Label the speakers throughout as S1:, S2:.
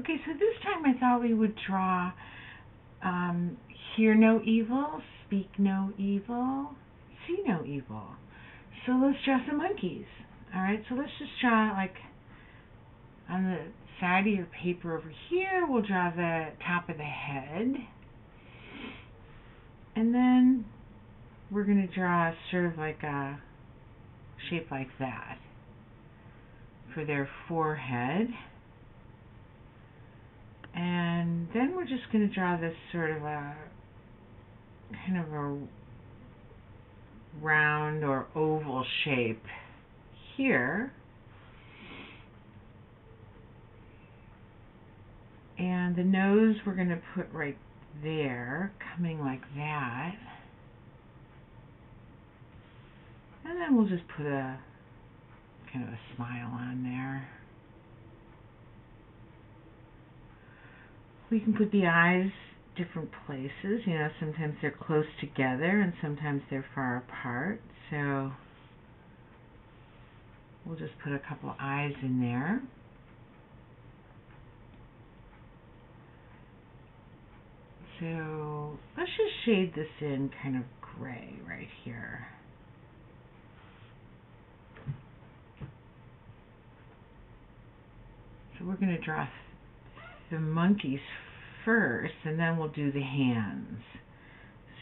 S1: Okay, so this time I thought we would draw um, hear no evil, speak no evil, see no evil. So let's draw some monkeys. All right, so let's just draw like on the side of your paper over here, we'll draw the top of the head. And then we're going to draw sort of like a shape like that for their forehead. And then we're just going to draw this sort of a kind of a round or oval shape here. And the nose we're going to put right there, coming like that. And then we'll just put a kind of a smile on there. We can put the eyes different places. You know, sometimes they're close together and sometimes they're far apart. So we'll just put a couple eyes in there. So let's just shade this in kind of gray right here. So we're going to draw the monkeys first, and then we'll do the hands.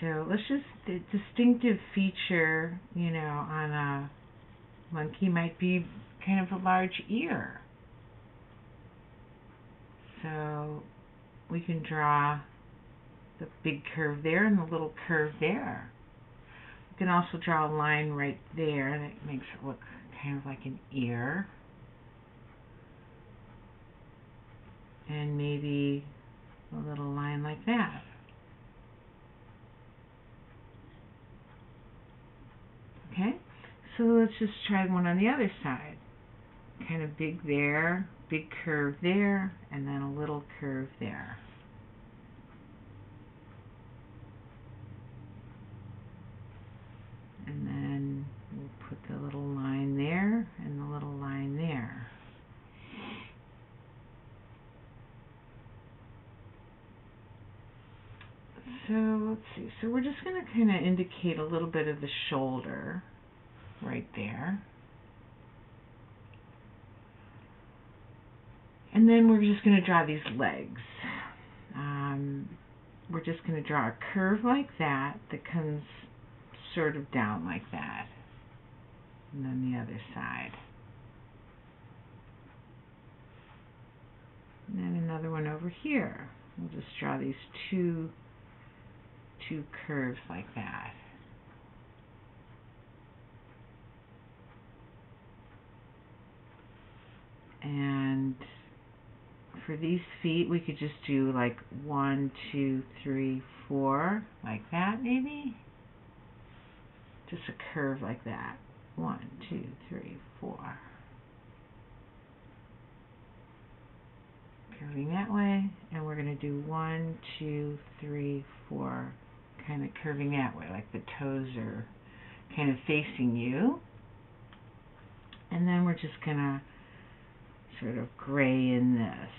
S1: So let's just, the distinctive feature, you know, on a monkey might be kind of a large ear. So we can draw the big curve there and the little curve there. We can also draw a line right there and it makes it look kind of like an ear. And maybe a little line like that. Okay, so let's just try one on the other side. Kind of big there, big curve there, and then a little curve there. And then we'll put the little line there and the little line there. So let's see. So we're just going to kind of indicate a little bit of the shoulder right there. And then we're just going to draw these legs. Um, we're just going to draw a curve like that that comes sort of down like that. And then the other side. And then another one over here. We'll just draw these two two curves like that. And for these feet, we could just do like one, two, three, four, like that maybe. Just a curve like that. One, two, three, four. Curving that way, and we're going to do one, two, three, four, kind of curving that way, like the toes are kind of facing you. And then we're just going to sort of gray in this.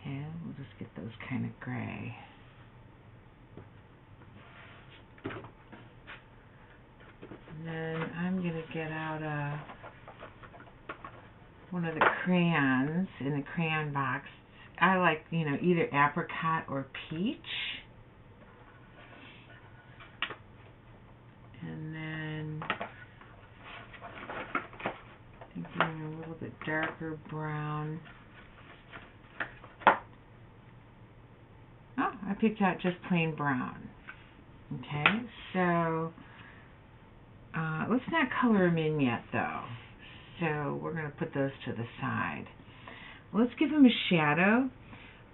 S1: Okay, we'll just get those kind of gray. And then I'm going to get out a one of the crayons in the crayon box. I like, you know, either apricot or peach. And then thinking a little bit darker brown. Oh, I picked out just plain brown. Okay, so uh, let's not color them in yet though. So we're going to put those to the side. Let's give them a shadow.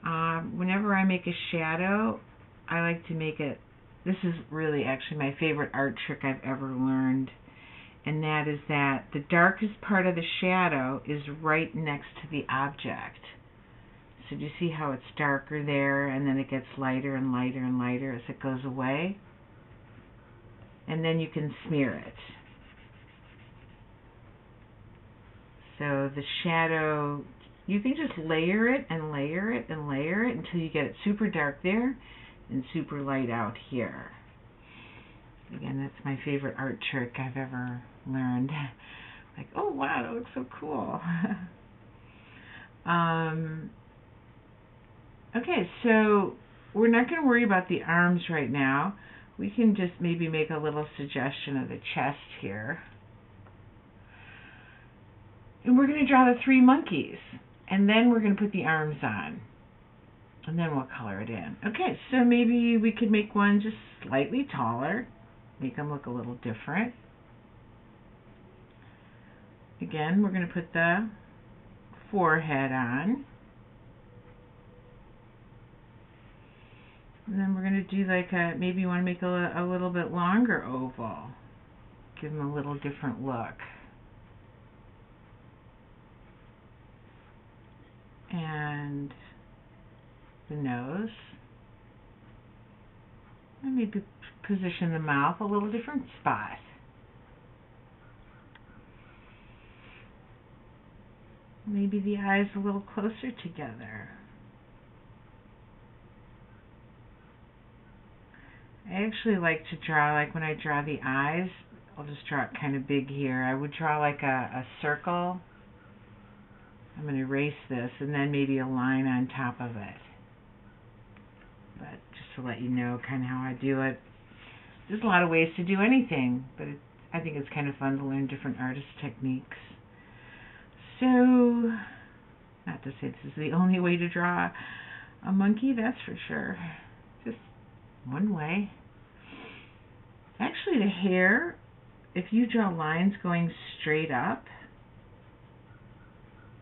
S1: Um, whenever I make a shadow, I like to make it, this is really actually my favorite art trick I've ever learned, and that is that the darkest part of the shadow is right next to the object. So do you see how it's darker there, and then it gets lighter and lighter and lighter as it goes away? and then you can smear it. So the shadow, you can just layer it and layer it and layer it until you get it super dark there and super light out here. Again, that's my favorite art trick I've ever learned. like, oh wow, that looks so cool. um, okay, so we're not going to worry about the arms right now. We can just maybe make a little suggestion of the chest here. And we're going to draw the three monkeys. And then we're going to put the arms on. And then we'll color it in. Okay, so maybe we could make one just slightly taller. Make them look a little different. Again, we're going to put the forehead on. And then we're going to do like a, maybe you want to make a, a little bit longer oval. Give them a little different look. And the nose. And maybe position the mouth a little different spot. Maybe the eyes a little closer together. I actually like to draw, like when I draw the eyes, I'll just draw it kind of big here. I would draw like a, a circle. I'm going to erase this and then maybe a line on top of it. But just to let you know kind of how I do it. There's a lot of ways to do anything, but it, I think it's kind of fun to learn different artist techniques. So, not to say this is the only way to draw a monkey, that's for sure. Just one way. Actually, the hair, if you draw lines going straight up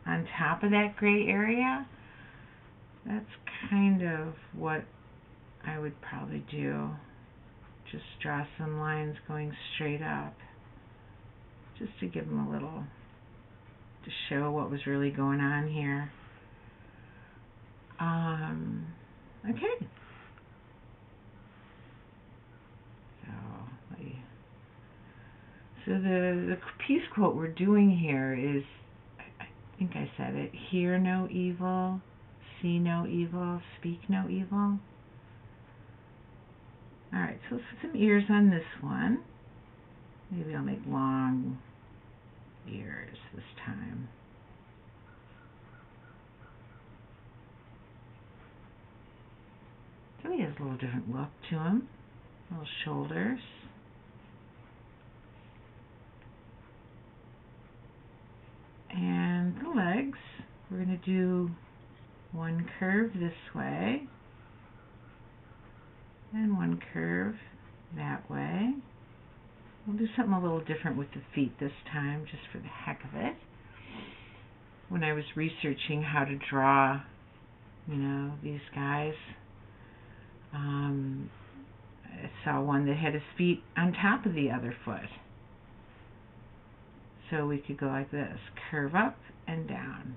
S1: on top of that gray area, that's kind of what I would probably do. Just draw some lines going straight up just to give them a little, to show what was really going on here. Um, okay. So so the, the peace quote we're doing here is, think I said it, hear no evil, see no evil, speak no evil. Alright, so let's put some ears on this one. Maybe I'll make long ears this time. So he has a little different look to him. Little shoulders. and legs. We're going to do one curve this way and one curve that way. We'll do something a little different with the feet this time, just for the heck of it. When I was researching how to draw, you know, these guys, um, I saw one that had his feet on top of the other foot. So we could go like this, curve up and down.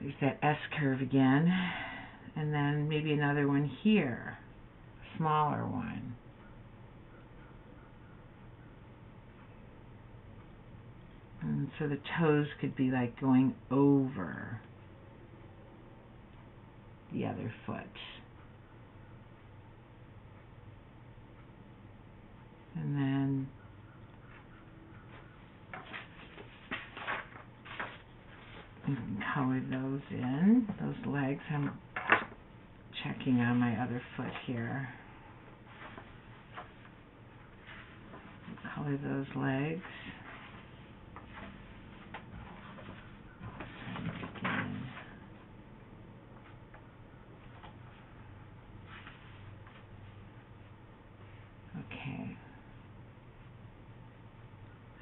S1: There's that S curve again. And then maybe another one here, a smaller one. And so the toes could be like going over the other foot. and then color those in, those legs. I'm checking on my other foot here. Color those legs. Okay.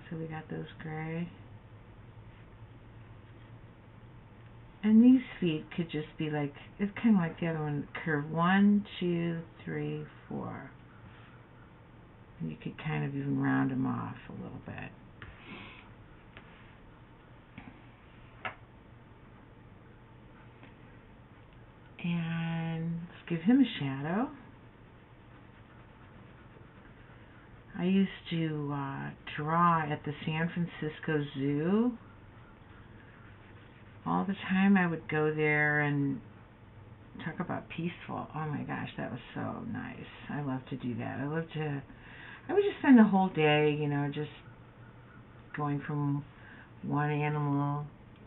S1: So we got those gray. And these feet could just be like, it's kind of like the other one, curve one, two, three, four. And you could kind of even round them off a little bit. And let's give him a shadow. I used to uh, draw at the San Francisco Zoo all the time I would go there and talk about peaceful. Oh my gosh, that was so nice. I love to do that. I love to I would just spend the whole day, you know, just going from one animal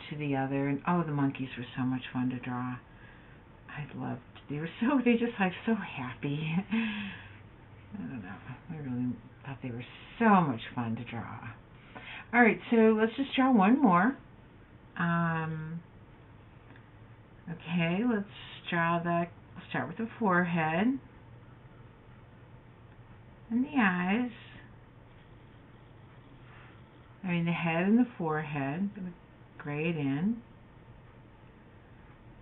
S1: to the other and oh the monkeys were so much fun to draw. I loved they were so they just like so happy. I don't know. I really thought they were so much fun to draw. All right, so let's just draw one more. Um, okay, let's draw the. Start with the forehead and the eyes. I mean the head and the forehead. Gray it in.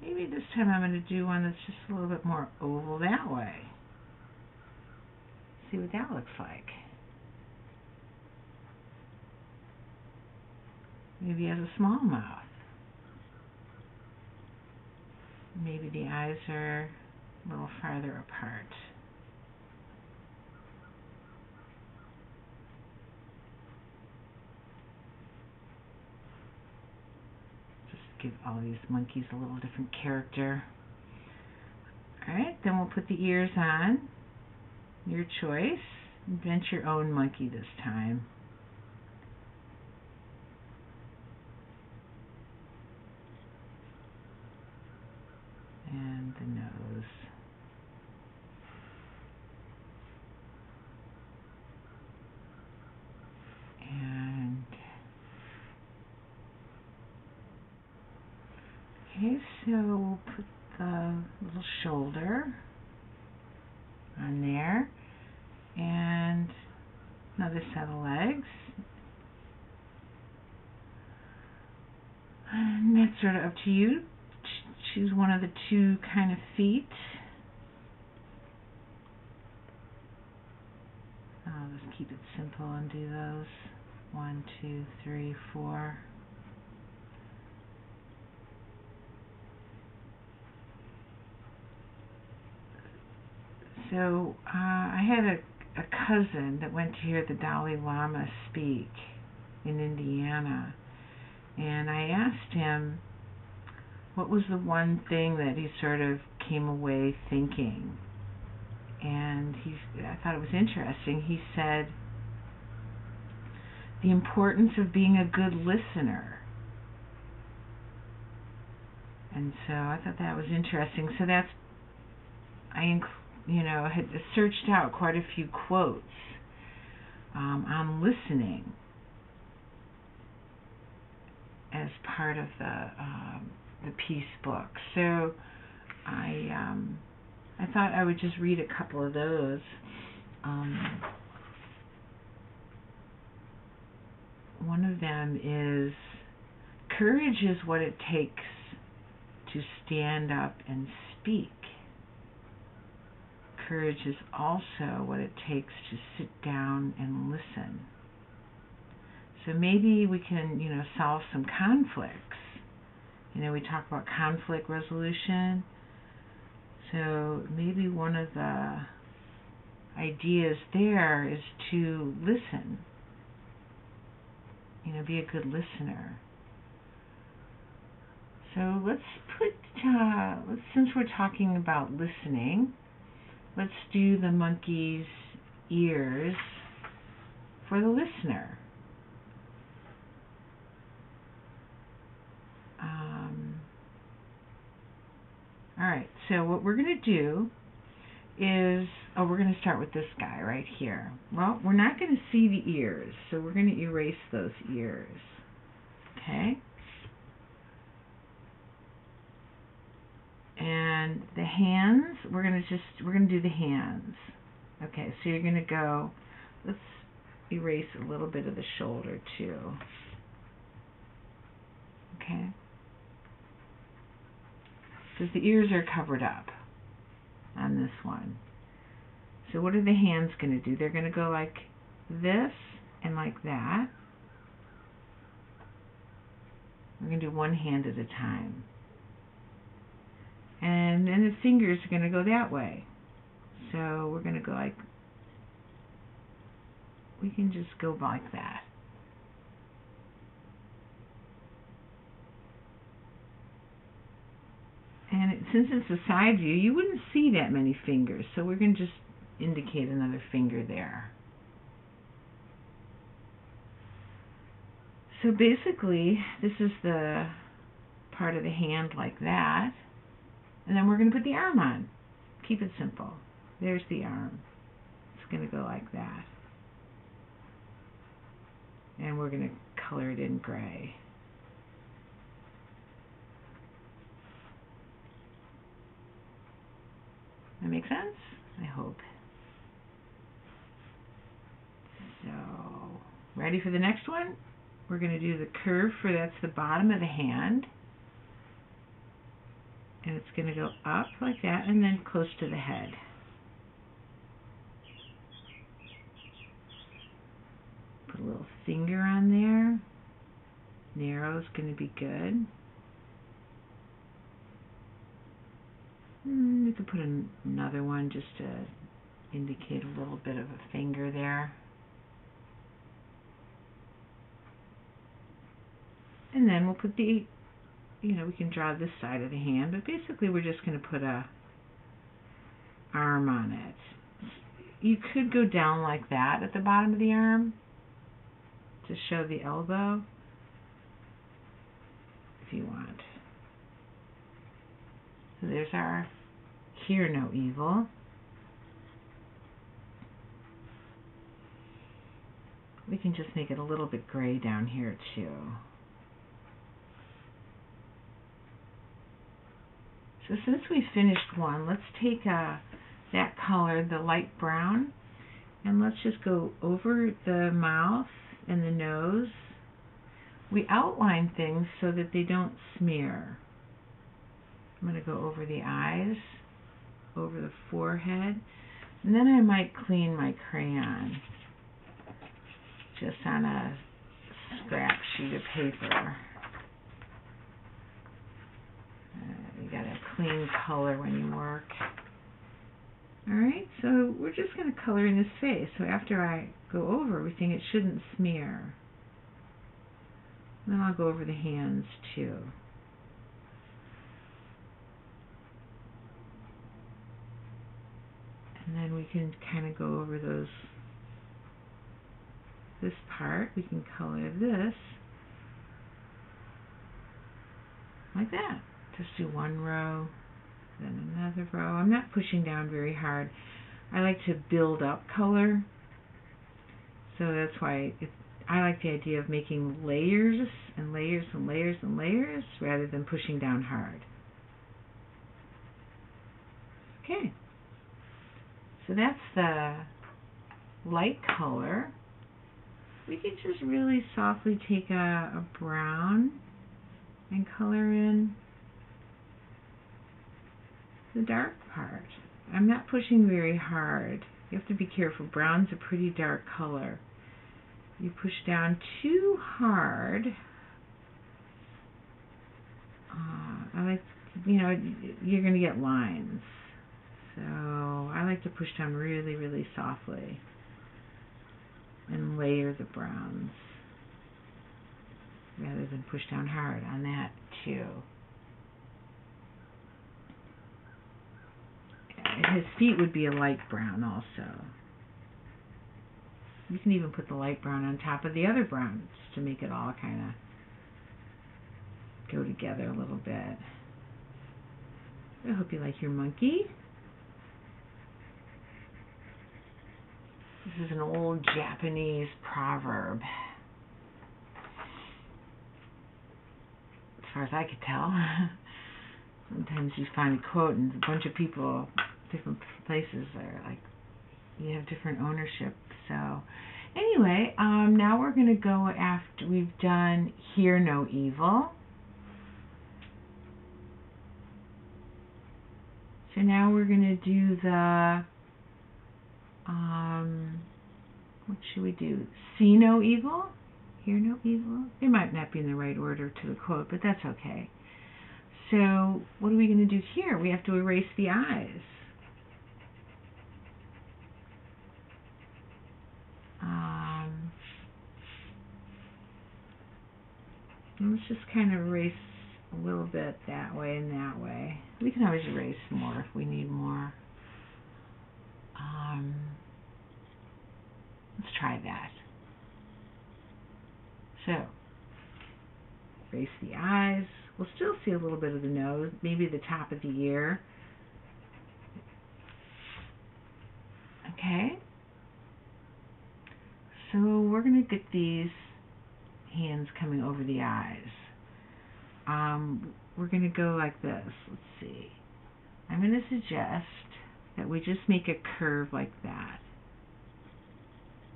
S1: Maybe this time I'm going to do one that's just a little bit more oval that way. See what that looks like. Maybe he has a small mouth. Maybe the eyes are a little farther apart. Just give all these monkeys a little different character. Alright, then we'll put the ears on. Your choice. Invent your own monkey this time. and the nose. And okay, so we'll put the little shoulder on there and another set of legs. And that's sort of up you choose one of the two kind of feet. I'll just keep it simple and do those. One, two, three, four. So uh, I had a, a cousin that went to hear the Dalai Lama speak in Indiana, and I asked him what was the one thing that he sort of came away thinking? And he, I thought it was interesting. He said, the importance of being a good listener. And so I thought that was interesting. So that's, I, you know, had searched out quite a few quotes um, on listening as part of the um, the peace book. So I um, I thought I would just read a couple of those. Um, one of them is courage is what it takes to stand up and speak. Courage is also what it takes to sit down and listen. So maybe we can, you know, solve some conflicts you know, we talk about conflict resolution. So maybe one of the ideas there is to listen. You know, be a good listener. So let's put, uh, since we're talking about listening, let's do the monkey's ears for the listener. All right, so what we're going to do is, oh, we're going to start with this guy right here. Well, we're not going to see the ears, so we're going to erase those ears. Okay? And the hands, we're going to just, we're going to do the hands. Okay, so you're going to go, let's erase a little bit of the shoulder too. Okay? Because the ears are covered up on this one. So what are the hands going to do? They're going to go like this and like that. We're going to do one hand at a time. And then the fingers are going to go that way. So we're going to go like we can just go like that. And it, since it's a side view, you wouldn't see that many fingers, so we're going to just indicate another finger there. So basically, this is the part of the hand like that. And then we're going to put the arm on. Keep it simple. There's the arm. It's going to go like that. And we're going to color it in gray. That makes sense? I hope. So, ready for the next one? We're going to do the curve for that's the bottom of the hand. And it's going to go up like that and then close to the head. Put a little finger on there. Narrow is going to be good. Mm, you could put an, another one just to indicate a little bit of a finger there. And then we'll put the, you know, we can draw this side of the hand, but basically we're just going to put a arm on it. You could go down like that at the bottom of the arm to show the elbow if you want. There's our Hear No Evil. We can just make it a little bit gray down here too. So since we finished one, let's take uh, that color, the light brown, and let's just go over the mouth and the nose. We outline things so that they don't smear. I'm going to go over the eyes, over the forehead, and then I might clean my crayon just on a scrap sheet of paper. Uh, you got a clean color when you work. Alright, so we're just going to color in his face. So after I go over everything, it shouldn't smear. then I'll go over the hands too. And then we can kind of go over those, this part. We can color this like that just do one row, then another row. I'm not pushing down very hard. I like to build up color, so that's why it, I like the idea of making layers and layers and layers and layers rather than pushing down hard. Okay, so that's the light color. We can just really softly take a, a brown and color in the dark part. I'm not pushing very hard. You have to be careful. Brown's a pretty dark color. You push down too hard. Uh, I like, you know, you're going to get lines. So I like to push down really, really softly and layer the browns rather than push down hard on that too. his feet would be a light brown also. You can even put the light brown on top of the other browns to make it all kind of go together a little bit. I hope you like your monkey. This is an old Japanese proverb. As far as I could tell. Sometimes you find a quote and a bunch of people different places are like you have different ownership. So anyway, um, now we're going to go after we've done Hear No Evil. So now we're going to do the, um, what should we do? See no evil, hear no evil. It might not be in the right order to the quote, but that's okay. So, what are we going to do here? We have to erase the eyes. Um, let's just kind of erase a little bit that way and that way. We can always erase more if we need more. Um, let's try that. So, erase the eyes. We'll still see a little bit of the nose, maybe the top of the ear. Okay. So we're going to get these hands coming over the eyes. Um, we're going to go like this. Let's see. I'm going to suggest that we just make a curve like that.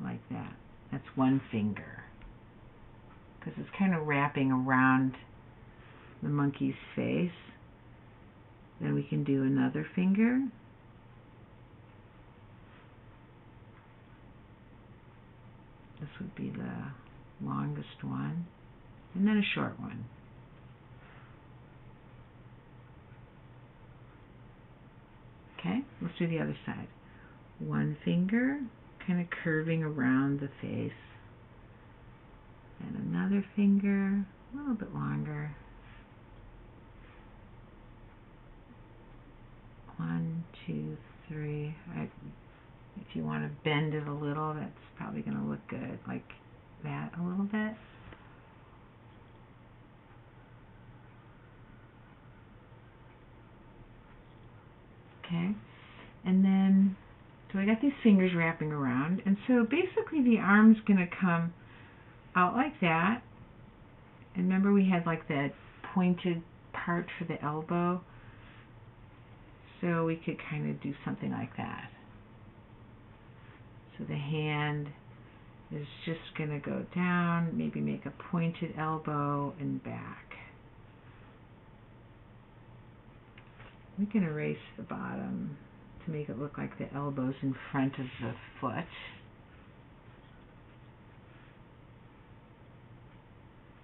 S1: Like that. That's one finger. Because it's kind of wrapping around the monkey's face. Then we can do another finger. This would be the longest one. And then a short one. Okay, let's do the other side. One finger kind of curving around the face. And another finger, a little bit longer. One, two, three. I, if you want to bend it a little, that's probably going to look good, like that a little bit. Okay, and then, so I got these fingers wrapping around, and so basically the arm's going to come out like that. And remember we had like that pointed part for the elbow? So we could kind of do something like that. So the hand is just going to go down, maybe make a pointed elbow and back. We can erase the bottom make it look like the elbow's in front of the foot.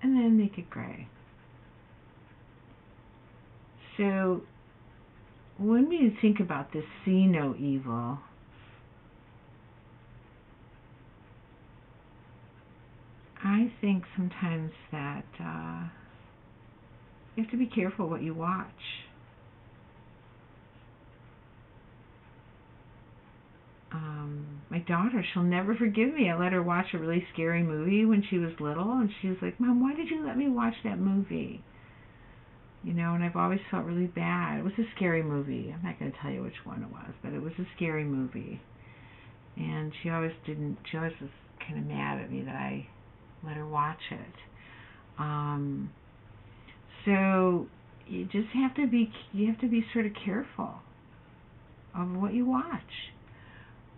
S1: And then make it gray. So when we think about this see no evil, I think sometimes that uh, you have to be careful what you watch. Um, my daughter, she'll never forgive me. I let her watch a really scary movie when she was little, and she was like, "Mom, why did you let me watch that movie?" You know, and I've always felt really bad. It was a scary movie. I'm not going to tell you which one it was, but it was a scary movie. And she always didn't. She always was kind of mad at me that I let her watch it. Um, so you just have to be you have to be sort of careful of what you watch.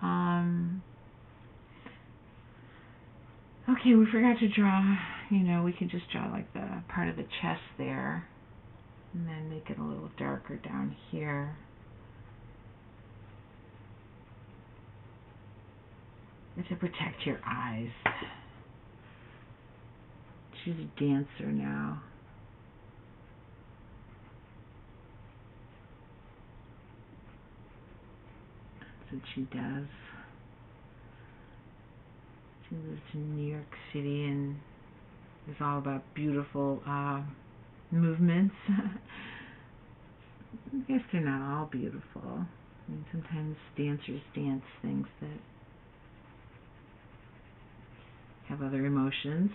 S1: Um, okay, we forgot to draw. You know, we can just draw like the part of the chest there, and then make it a little darker down here. to protect your eyes. She's a dancer now. What she does. She lives in New York City and is all about beautiful uh, movements. I guess they're not all beautiful. I mean, sometimes dancers dance things that have other emotions.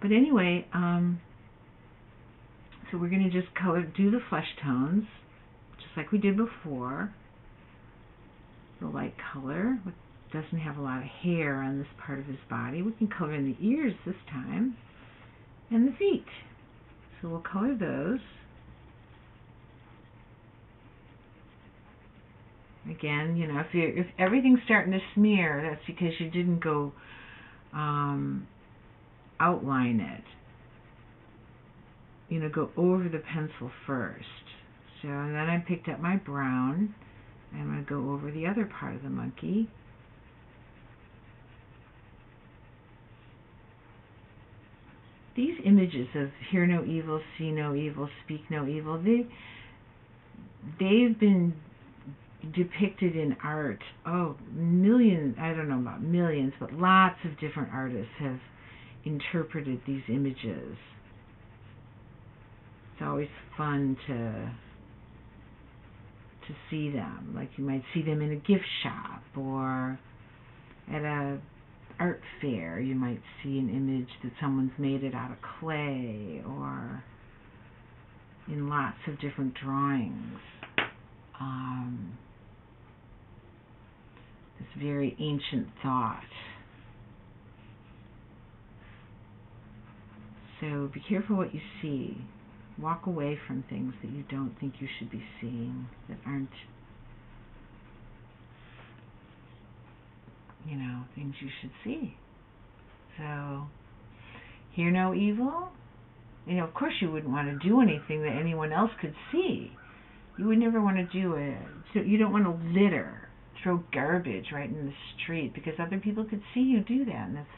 S1: But anyway, um, so we're going to just color, do the flesh tones, just like we did before. The light color, which doesn't have a lot of hair on this part of his body. We can color in the ears this time, and the feet. So we'll color those. Again, you know, if you if everything's starting to smear, that's because you didn't go um, outline it. You know, go over the pencil first. So and then I picked up my brown. I'm going to go over the other part of the monkey. These images of hear no evil, see no evil, speak no evil, they they've been depicted in art. Oh, millions, I don't know about millions, but lots of different artists have interpreted these images. it's always fun to to see them. Like you might see them in a gift shop or at a art fair. You might see an image that someone's made it out of clay or in lots of different drawings. Um, this very ancient thought. So be careful what you see. Walk away from things that you don't think you should be seeing, that aren't, you know, things you should see. So, hear no evil. You know, of course, you wouldn't want to do anything that anyone else could see. You would never want to do it. So you don't want to litter, throw garbage right in the street because other people could see you do that, and that's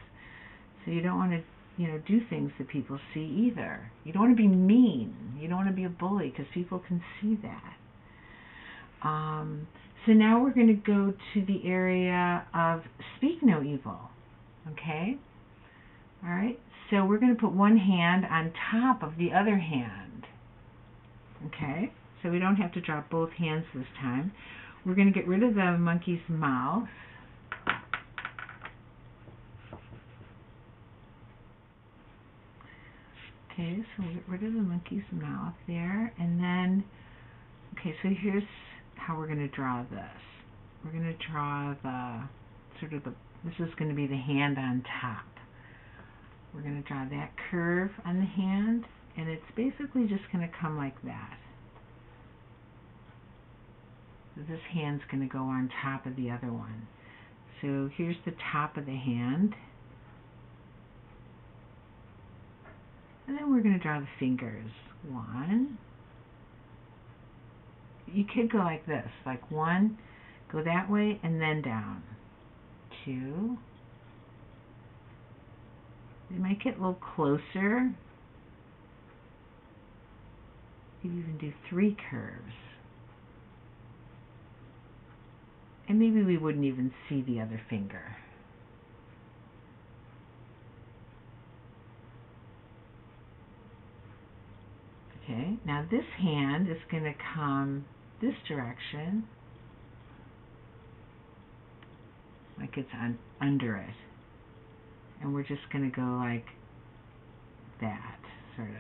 S1: so you don't want to you know, do things that people see either. You don't want to be mean. You don't want to be a bully because people can see that. Um, so now we're going to go to the area of speak no evil. Okay? All right? So we're going to put one hand on top of the other hand. Okay? So we don't have to drop both hands this time. We're going to get rid of the monkey's mouth Okay, so we'll get rid of the monkey's mouth there. And then, okay, so here's how we're going to draw this. We're going to draw the, sort of the, this is going to be the hand on top. We're going to draw that curve on the hand, and it's basically just going to come like that. So this hand's going to go on top of the other one. So here's the top of the hand. And then we're going to draw the fingers. One. You could go like this, like one, go that way, and then down. Two. You might get a little closer. You even do three curves. And maybe we wouldn't even see the other finger. Okay, now this hand is going to come this direction, like it's on, under it. And we're just going to go like that, sort of.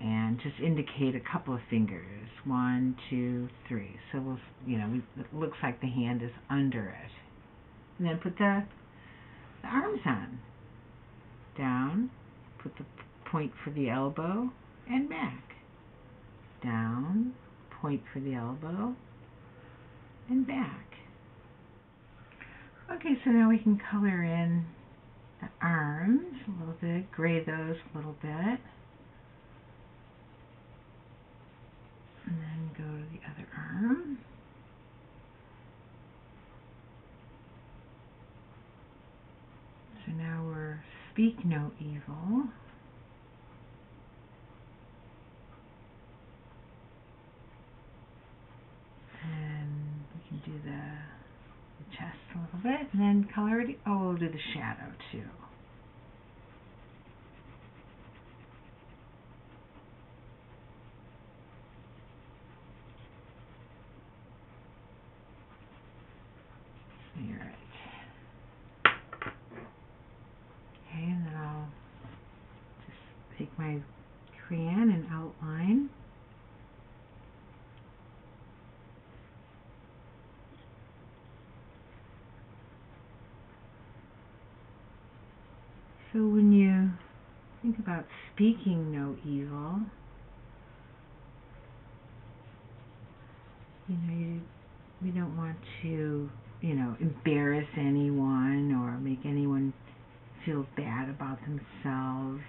S1: And just indicate a couple of fingers. One, two, three. So we'll, you know, it looks like the hand is under it. And then put the, the arms on. Down, put the point for the elbow and back. Down, point for the elbow and back. Okay, so now we can color in the arms a little bit, gray those a little bit. And then go to the other arm. So now we're speak no evil. And we can do the, chest a little bit, and then color it. Oh, we'll do the shadow too. my crayon and outline. So when you think about speaking no evil, you know, you, we don't want to, you know, embarrass anyone or make anyone feel bad about themselves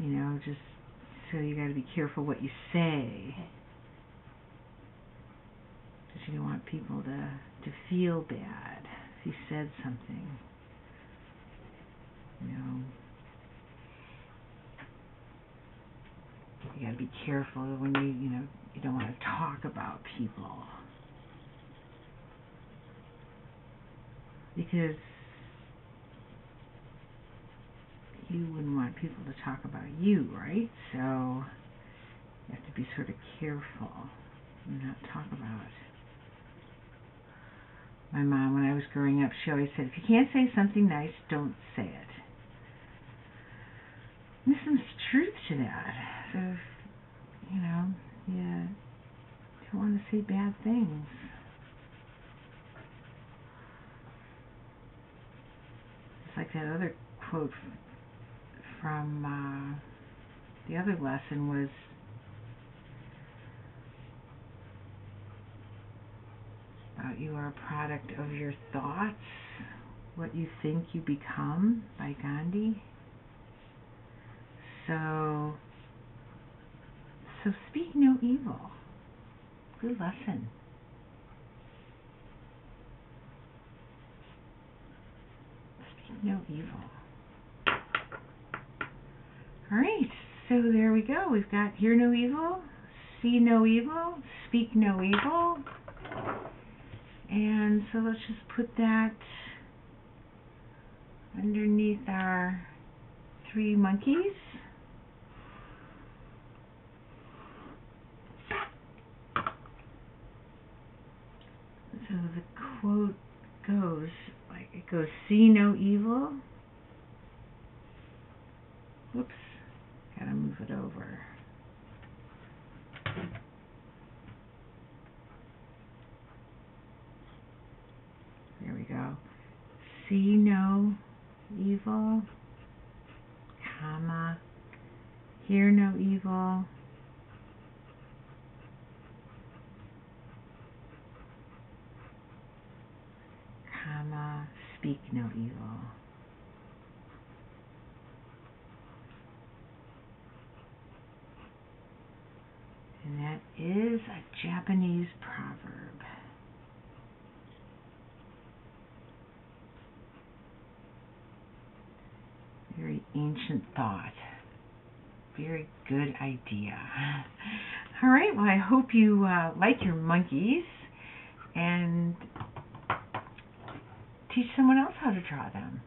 S1: you know, just so you got to be careful what you say. Because you don't want people to, to feel bad if you said something. You know, you got to be careful when you, you know, you don't want to talk about people. Because you wouldn't want people to talk about you, right? So you have to be sort of careful and not talk about my mom when I was growing up, she always said, if you can't say something nice, don't say it. There's some truth to that. So, you know, you don't want to see bad things. It's like that other quote from uh, the other lesson was about you are a product of your thoughts, what you think you become by Gandhi. So, so speak no evil. Good lesson. Speak no evil. All right, so there we go. We've got hear no evil, see no evil, speak no evil. And so let's just put that underneath our three monkeys. So the quote goes like it goes see no evil. Whoops, gotta move it over. There we go. See no evil, comma, hear no evil, comma, speak no evil. And that is a Japanese proverb. Very ancient thought. Very good idea. All right, well, I hope you uh, like your monkeys and teach someone else how to draw them.